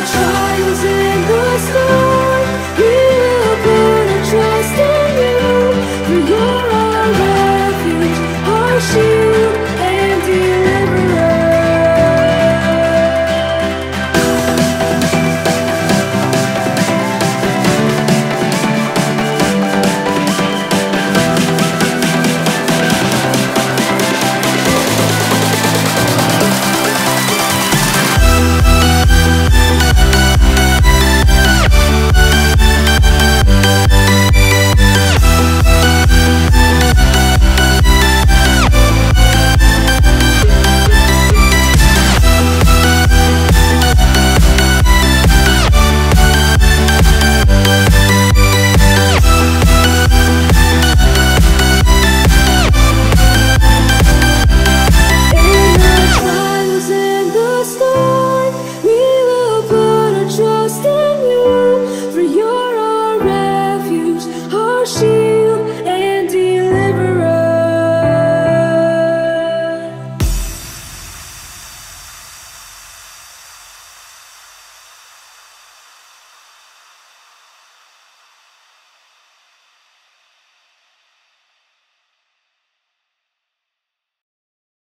the trials in the storm.